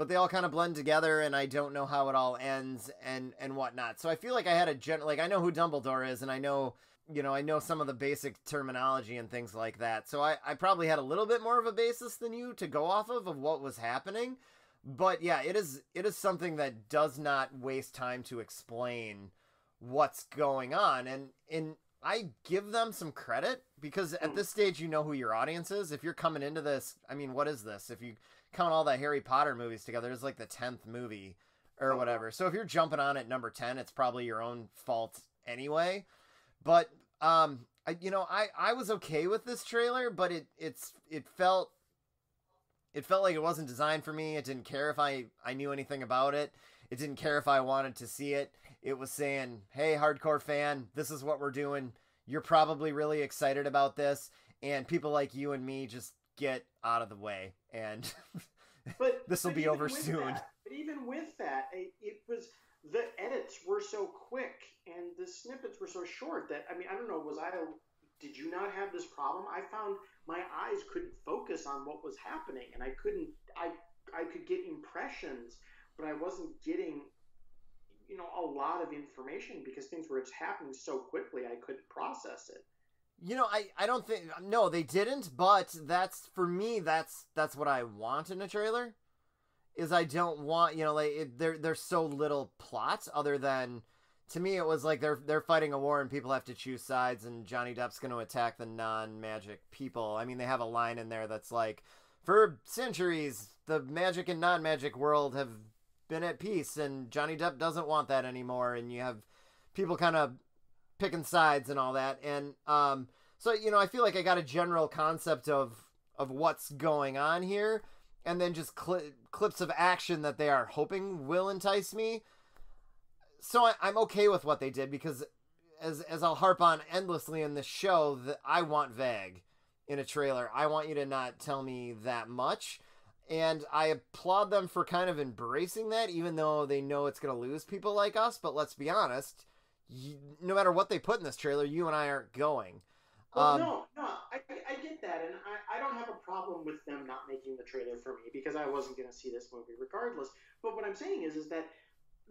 but they all kind of blend together, and I don't know how it all ends and and whatnot. So I feel like I had a gen like I know who Dumbledore is, and I know you know I know some of the basic terminology and things like that. So I I probably had a little bit more of a basis than you to go off of of what was happening. But yeah, it is it is something that does not waste time to explain what's going on and and I give them some credit because at hmm. this stage you know who your audience is. If you're coming into this, I mean, what is this? If you count all the Harry Potter movies together, it's like the 10th movie or whatever. So if you're jumping on at number 10, it's probably your own fault anyway. But um I, you know, I I was okay with this trailer, but it it's it felt it felt like it wasn't designed for me. It didn't care if I, I knew anything about it. It didn't care if I wanted to see it. It was saying, hey, hardcore fan, this is what we're doing. You're probably really excited about this. And people like you and me just get out of the way. And But This will be over soon. that- but even with that, it, it was the edits were so quick and the snippets were so short that I mean I don't know was I a, did you not have this problem? I found my eyes couldn't focus on what was happening and I couldn't I I could get impressions, but I wasn't getting you know a lot of information because things were just happening so quickly I couldn't process it. You know, I, I don't think no, they didn't, but that's for me that's that's what I want in a trailer. Is I don't want, you know, like it, there there's so little plot other than to me it was like they're they're fighting a war and people have to choose sides and Johnny Depp's going to attack the non-magic people. I mean, they have a line in there that's like for centuries the magic and non-magic world have been at peace and Johnny Depp doesn't want that anymore and you have people kind of picking sides and all that. And um so you know i feel like i got a general concept of of what's going on here and then just cli clips of action that they are hoping will entice me. So I, i'm okay with what they did because as as i'll harp on endlessly in this show that i want vague in a trailer. I want you to not tell me that much. And i applaud them for kind of embracing that even though they know it's going to lose people like us but let's be honest you, no matter what they put in this trailer, you and I aren't going. Well, Um, no, no, I, I get that, and I, I don't have a problem with them not making the trailer for me because I wasn't going to see this movie regardless. But what I'm saying is, is that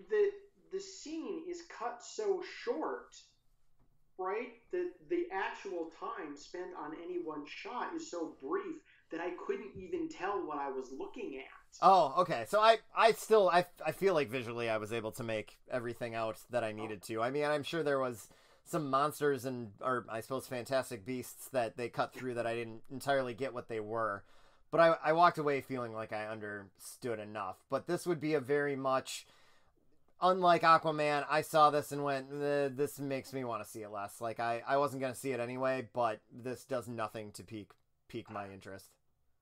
the the scene is cut so short, right? That the actual time spent on any one shot is so brief that I couldn't even tell what I was looking at. Oh, okay. So I, I still, I, I feel like visually I was able to make everything out that I needed to. I mean, I'm sure there was some monsters and, or I suppose fantastic beasts that they cut through that I didn't entirely get what they were. But I, I walked away feeling like I understood enough. But this would be a very much, unlike Aquaman, I saw this and went, "Eh, this makes me want to see it less. Like I, I wasn't going to see it anyway, but this does nothing to pique, pique my interest.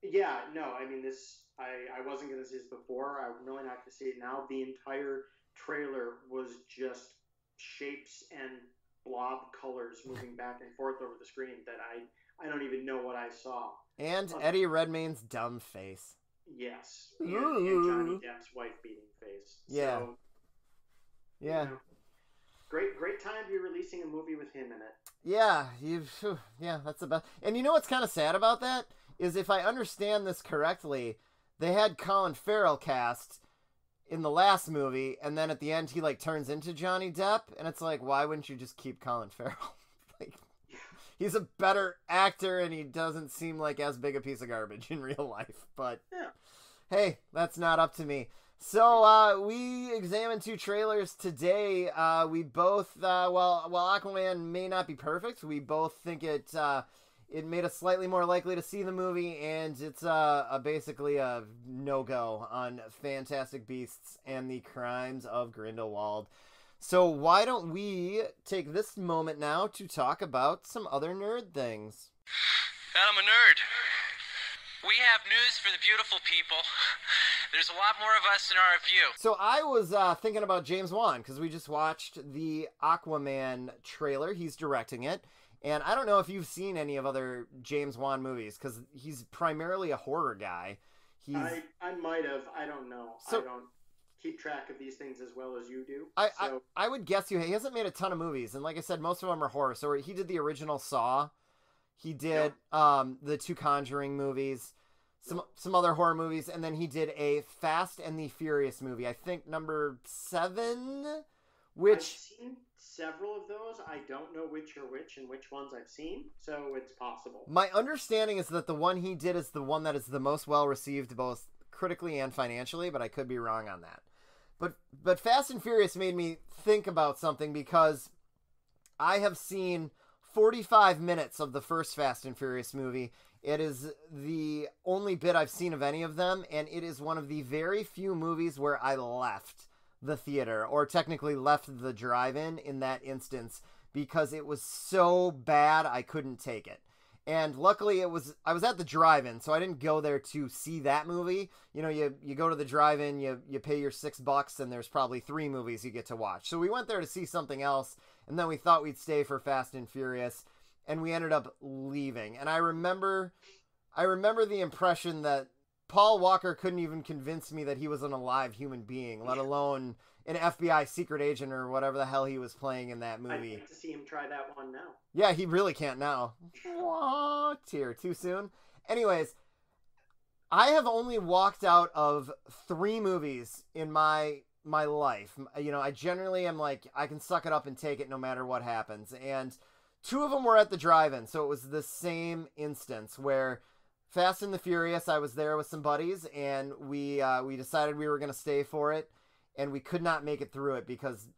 Yeah, no, I mean this. I, I wasn't going to see this before. I'm really not going to see it now. The entire trailer was just shapes and blob colors moving back and forth over the screen that I I don't even know what I saw. And Oh. Eddie Redmayne's dumb face. Yes, and, and Johnny Depp's wife beating face. Yeah. So, Yeah. you know, great great time to be releasing a movie with him in it. Yeah, you yeah, that's the best. And you know what's kind of sad about that is if I understand this correctly, they had Colin Farrell cast in the last movie and then at the end he like turns into Johnny Depp and it's like why wouldn't you just keep Colin Farrell? like he's a better actor and he doesn't seem like as big a piece of garbage in real life, but Yeah. Hey, that's not up to me. So uh, we examined two trailers today. Uh, we both, uh, well, while Aquaman may not be perfect, we both think it uh, it made us slightly more likely to see the movie, and it's uh, a, basically a no go on Fantastic Beasts and the Crimes of Grindelwald. So why don't we take this moment now to talk about some other nerd things? I'm a nerd. We have news for the beautiful people. There's a lot more of us in our view. So I was uh, thinking about James Wan because we just watched the Aquaman trailer. He's directing it. And I don't know if you've seen any of other James Wan movies because he's primarily a horror guy. He's I, I might have. I don't know. So- I don't keep track of these things as well as you do. I, so, I I would guess you. He hasn't made a ton of movies, and like I said, most of them are horror. So he did the original Saw. He did um the two Conjuring movies, some some other horror movies, and then he did a Fast and the Furious movie. I think number seven, which seen several of those. I don't know which are which and which ones I've seen, so it's possible. my understanding is that the one he did is the one that is the most well received, both critically and financially. But I could be wrong on that. But but Fast and Furious made me think about something because I have seen 45 minutes of the first Fast and Furious movie. It is the only bit I've seen of any of them, and it is one of the very few movies where I left the theater, or technically left the drive in in that instance, because it was so bad I couldn't take it. And luckily it was I was at the drive-in, so I didn't go there to see that movie. You know, you you go to the drive-in, you you pay your 6 bucks and there's probably 3 movies you get to watch. So we went there to see something else and then we thought we'd stay for Fast and Furious and we ended up leaving. And I remember I remember the impression that Paul Walker couldn't even convince me that he was an alive human being, let alone an FBI secret agent or whatever the hell he was playing in that movie. I'd like to see him try that one now. Yeah, he really can't now. Tear too soon. Anyways, I have only walked out of three movies in my my life. You know, I generally am like I can suck it up and take it no matter what happens. And two of them were at the drive-in, so it was the same instance where Fast and the Furious, I was there with some buddies, and we uh, we decided we were gonna stay for it, and we could not make it through it because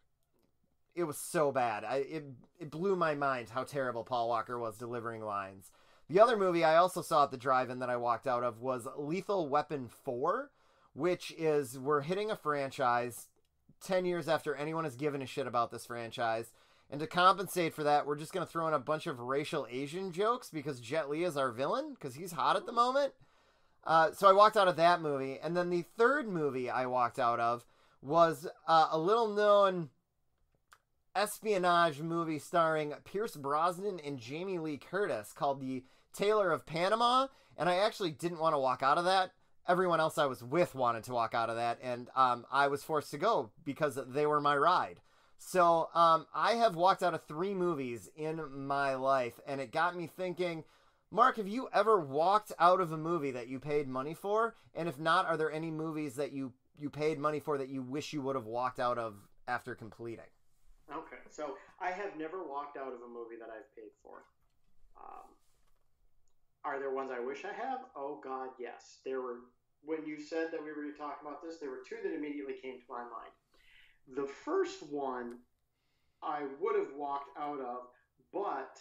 it was so bad. I it it blew my mind how terrible Paul Walker was delivering lines. The other movie I also saw at the drive-in that I walked out of was Lethal Weapon 4, which is we're hitting a franchise 10 years after anyone has given a shit about this franchise. And to compensate for that, we're just going to throw in a bunch of racial Asian jokes because Jet Li is our villain because he's hot at the moment. Uh, so I walked out of that movie. And then the third movie I walked out of was uh, a little known espionage movie starring Pierce Brosnan and Jamie Lee Curtis called The Tailor of Panama. And I actually didn't want to walk out of that. Everyone else I was with wanted to walk out of that. And um, I was forced to go because they were my ride. So um, I have walked out of three movies in my life. And it got me thinking. Mark, have you ever walked out of a movie that you paid money for? And if not, are there any movies that you you paid money for that you wish you would have walked out of after completing? Okay, so I have never walked out of a movie that I've paid for. Um, are there ones I wish I have? Oh God, yes. There were. When you said that we were to talk about this, there were two that immediately came to my mind. The first one I would have walked out of, but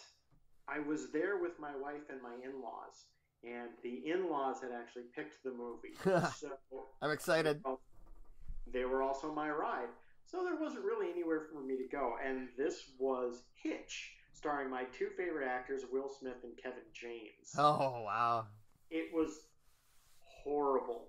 I was there with my wife and my in-laws, and the in-laws had actually picked the movie. so I'm excited. they were also my ride. So there wasn't really anywhere for me to go. And this was Hitch, starring my two favorite actors, Will Smith and Kevin James. Oh wow. It was horrible.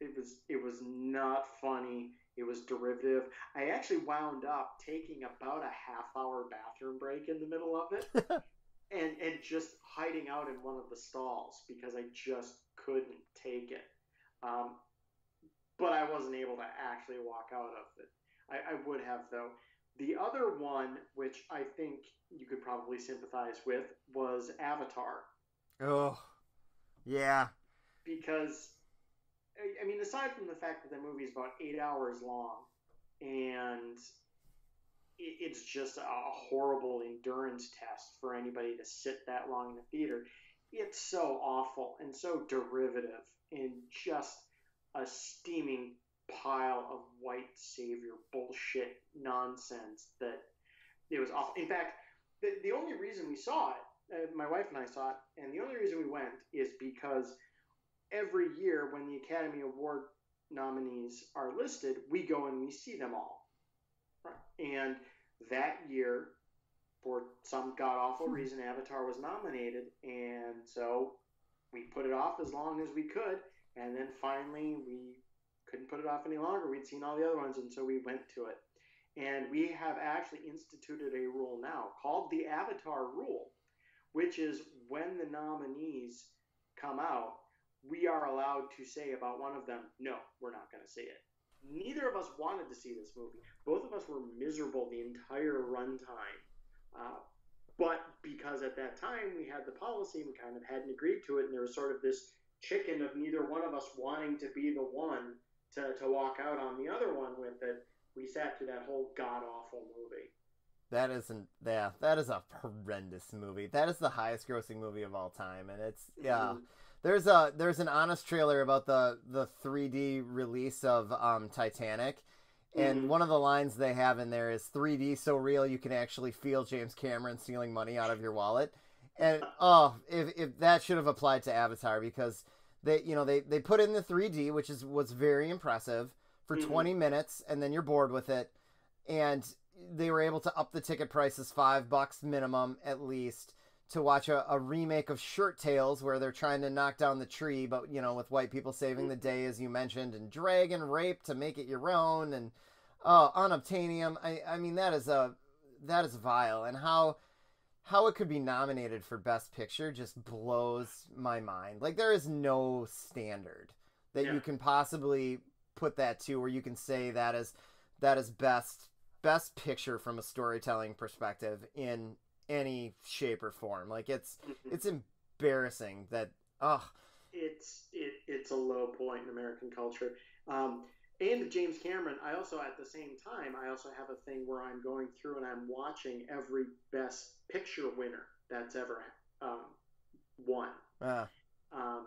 It was it was not funny. It was derivative. I actually wound up taking about a half hour bathroom break in the middle of it and and just hiding out in one of the stalls because I just couldn't take it. Um, but I wasn't able to actually walk out of it. I, I would have though. The other one, which I think you could probably sympathize with, was Avatar, Oh. Yeah. because I- mean, aside from the fact that the movie is about eight hours long, and it's just a horrible endurance test for anybody to sit that long in the theater. It's so awful and so derivative and just a steaming pile of white savior bullshit nonsense that it was awful. In fact, the, the only reason we saw it, uh, my wife and I saw it, and the only reason we went is because every year when the Academy Award nominees are listed, we go and we see them all. Right. And that year, for some god awful hmm. reason, Avatar was nominated, and so we put it off as long as we could, and then finally we couldn't put it off any longer. We'd seen all the other ones, and so we went to it. And we have actually instituted a rule now called the Avatar Rule, which is when the nominees come out, we are allowed to say about one of them, no, we're not going to see it. Neither of us wanted to see this movie. Both of us were miserable the entire runtime. Uh, but because at that time we had the policy, we kind of hadn't agreed to it, and there was sort of this chicken of neither one of us wanting to be the one to, to walk out on the other one with it. We sat through that whole god awful movie. That isn't yeah, that is a horrendous movie. That is the highest grossing movie of all time and it's yeah. Mhm. There's a there's an honest trailer about the the 3D release of um Titanic. And Mhm. one of the lines they have in there is 3D so real you can actually feel James Cameron stealing money out of your wallet. And oh, if if that should have applied to Avatar because they you know they they put in the 3D which is was very impressive for Mhm. 20 minutes and then you're bored with it and they were able to up the ticket prices 5 bucks minimum at least to watch a, a remake of Shirt Tales where they're trying to knock down the tree, but you know, with white people saving the day, as you mentioned, and dragon rape to make it your own, and oh, unobtainium. I, I mean, that is a that is vile, and how how it could be nominated for Best Picture just blows my mind. Like there is no standard that Yeah. you can possibly put that to, where you can say that is that is best best picture from a storytelling perspective in any shape or form. Like it's Mhm. it's embarrassing that oh it's it, it's a low point in American culture. Um, and James Cameron, I also at the same time, I also have a thing where I'm going through and I'm watching every Best Picture winner that's ever um, won, uh, um,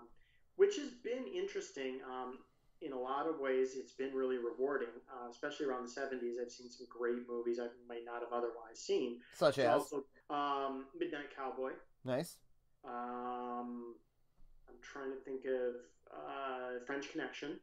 which has been interesting. Um, in a lot of ways, it's been really rewarding, uh, especially around the 70s. I've seen some great movies I might not have otherwise seen. such as also um, Midnight Cowboy. nice. Um, I'm trying to think of uh, French Connection.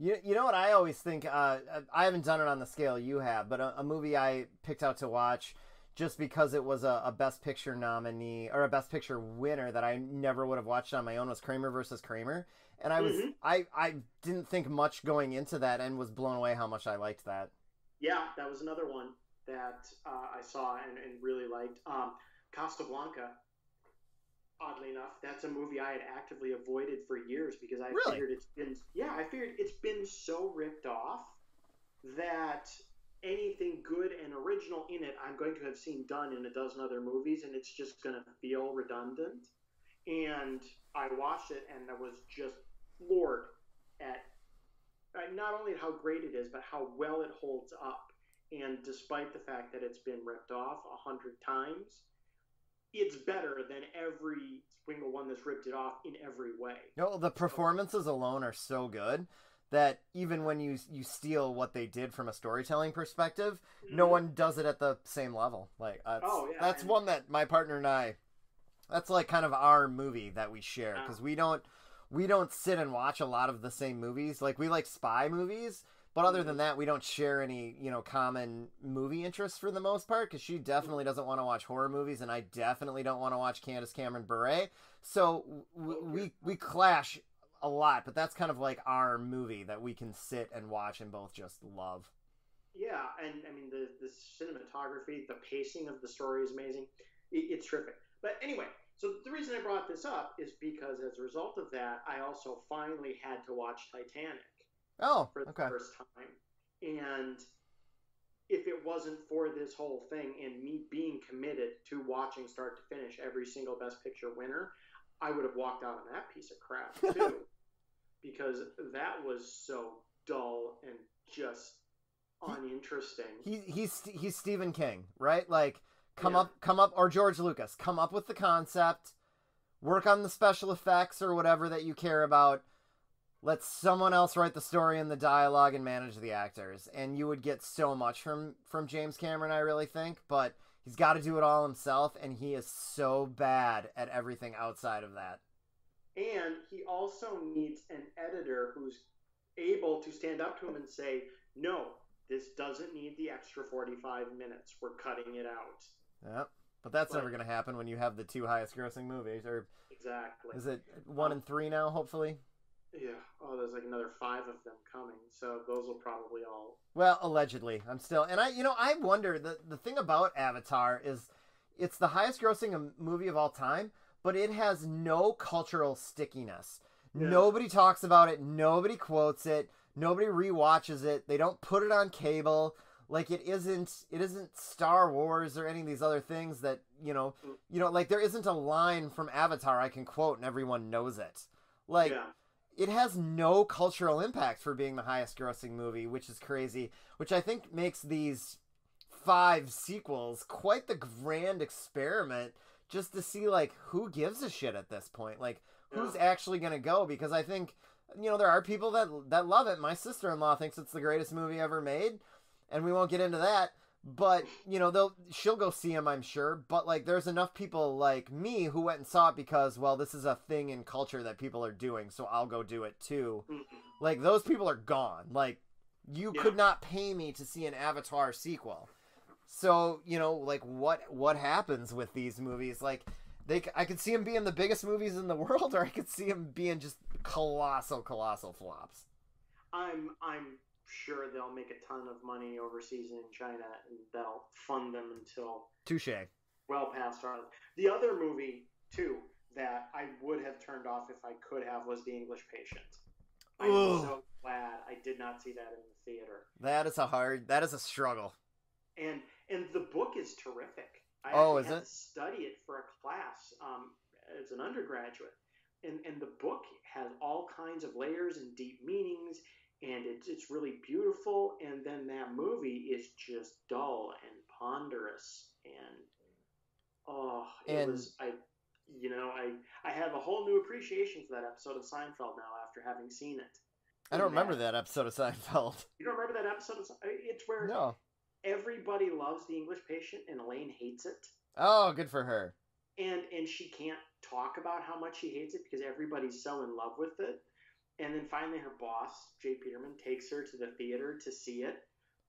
You, you know what I always think uh, I haven't done it on the scale you have, but a, a movie I picked out to watch just because it was a, a best picture nominee or a best picture winner that I never would have watched on my own was Kramer versus Kramer, and I was Mhm. I I didn't think much going into that and was blown away how much I liked that. Yeah, that was another one that uh, I saw and, and really liked. Um, Casablanca. Oddly enough, that's a movie I had actively avoided for years because I Really? figured it's been yeah I figured it's been so ripped off that anything good and original in it I'm going to have seen done in a dozen other movies and it's just going to feel redundant. And I watched it and I was just floored at not only how great it is, but how well it holds up. And despite the fact that it's been ripped off a hundred times, it's better than every single one that's ripped it off in every way. No, the performances alone are so good that even when you you steal what they did from a storytelling perspective, no Mhm. one does it at the same level. Like that's, Oh, yeah, that's and- one that my partner and I that's like kind of our movie that we share Yeah. because we don't we don't sit and watch a lot of the same movies. Like we like spy movies, but other than that, we don't share any, you know, common movie interests for the most part cuz she definitely doesn't want to watch horror movies and I definitely don't want to watch Candace Cameron Bure. So w- we we clash a lot, but that's kind of like our movie that we can sit and watch and both just love. Yeah, and I mean the the cinematography, the pacing of the story is amazing. It, it's terrific. But anyway, so the reason I brought this up is because as a result of that, I also finally had to watch Titanic Oh, for the okay. first time, and if it wasn't for this whole thing and me being committed to watching start to finish every single Best Picture winner, I would have walked out on that piece of crap too, because that was so dull and just uninteresting. He he's he's Stephen King, right? Like come Yeah. up come up or George Lucas, come up with the concept, work on the special effects or whatever that you care about, let someone else write the story and the dialogue and manage the actors, and you would get so much from from James Cameron. I really think, but he's got to do it all himself, and he is so bad at everything outside of that. And he also needs an editor who's able to stand up to him and say, "No, this doesn't need the extra 45 minutes. We're cutting it out." Yep. But that's Like- never going to happen when you have the two highest grossing movies, or Exactly. is it one and three now? Hopefully. Yeah. Oh, there's like another five of them coming, so those will probably all. Well, allegedly, I'm still, and I, you know, I wonder the the thing about Avatar is, it's the highest grossing um, movie of all time, but it has no cultural stickiness. Yeah. Nobody talks about it. Nobody quotes it. Nobody rewatches it. They don't put it on cable. Like it isn't. It isn't Star Wars or any of these other things that you know. You know, like there isn't a line from Avatar I can quote and everyone knows it. Like yeah. It has no cultural impact for being the highest grossing movie, which is crazy, which I think makes these five sequels quite the grand experiment just to see like who gives a shit at this point. Like who's Yeah. actually going to go because I think you know there are people that that love it. My sister-in-law thinks it's the greatest movie ever made, and we won't get into that. But you know they'll she'll go see him, I'm sure. But like there's enough people like me who went and saw it because well this is a thing in culture that people are doing, so I'll go do it too. Mm-mm. Like those people are gone. Like you Yeah. could not pay me to see an Avatar sequel. So you know, like what what happens with these movies? Like they, i could see them being the biggest movies in the world, or I could see them being just colossal, colossal flops. I'm I'm sure they'll make a ton of money overseas in China, and they'll fund them until Touche. well past our. The other movie too that I would have turned off if I could have was The English Patient. I'm so glad I did not see that in the theater. That is a hard. That is a struggle. And and the book is terrific. I Oh, is it? to study it for a class um, as an undergraduate, and and the book has all kinds of layers and deep meanings, and it's it's really beautiful. And then that movie is just dull and ponderous, and oh, it And- was I. You know, I I have a whole new appreciation for that episode of Seinfeld now after having seen it. I don't And remember that episode of Seinfeld. You don't remember that episode? Of, it's where No. everybody loves the English patient and Elaine hates it. Oh, good for her. And and she can't talk about how much she hates it because everybody's so in love with it. And then finally her boss, J. Peterman, takes her to the theater to see it.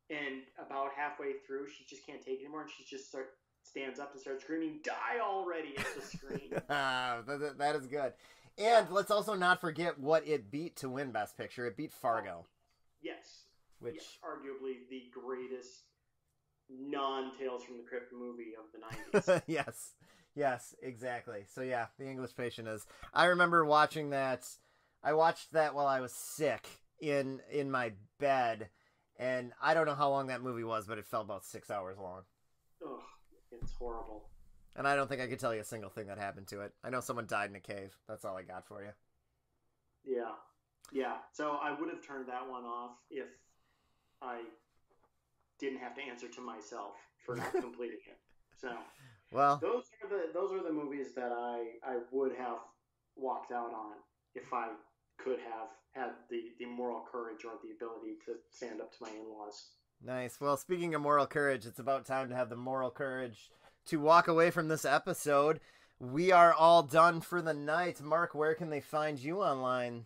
And about halfway through she just can't take it anymore and she just start stands up and starts screaming, Die already at the screen. Ah, that, that- that is good. And let's also not forget what it beat to win Best Picture. It beat Fargo, yes. which yes, arguably the greatest non Tales from the Crypt movie of the 90s. yes, yes, exactly. So yeah, the English Patient is. I remember watching that. I watched that while I was sick in in my bed, and I don't know how long that movie was, but it felt about six hours long. Ugh, it's horrible. And I don't think I could tell you a single thing that happened to it. I know someone died in a cave. That's all I got for you. Yeah, yeah. So I would have turned that one off if I didn't have to answer to myself for not completing it. So Well, those are the those are the movies that I I would have walked out on if I could have had the the moral courage or the ability to stand up to my in-laws. Nice. Well, speaking of moral courage, it's about time to have the moral courage to walk away from this episode. We are all done for the night. Mark, where can they find you online?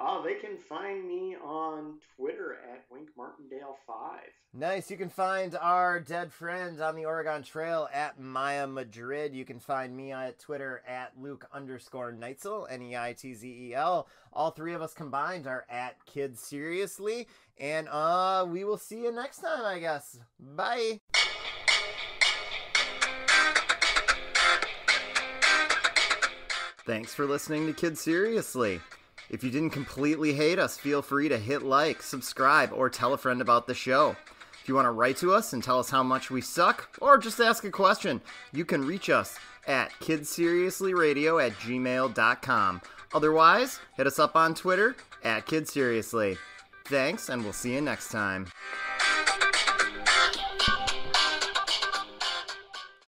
Oh, they can find me on Twitter at Wink Martindale Five. Nice. You can find our dead friend on the Oregon Trail at Maya Madrid. You can find me at Twitter at Luke underscore Neitzel, N E I T Z E L. All three of us combined are at Kid Seriously. And uh we will see you next time, I guess. Bye. Thanks for listening to Kid Seriously. If you didn't completely hate us, feel free to hit like, subscribe, or tell a friend about the show. If you want to write to us and tell us how much we suck, or just ask a question, you can reach us at kidseriouslyradio at gmail.com. Otherwise, hit us up on Twitter at kidseriously. Thanks, and we'll see you next time.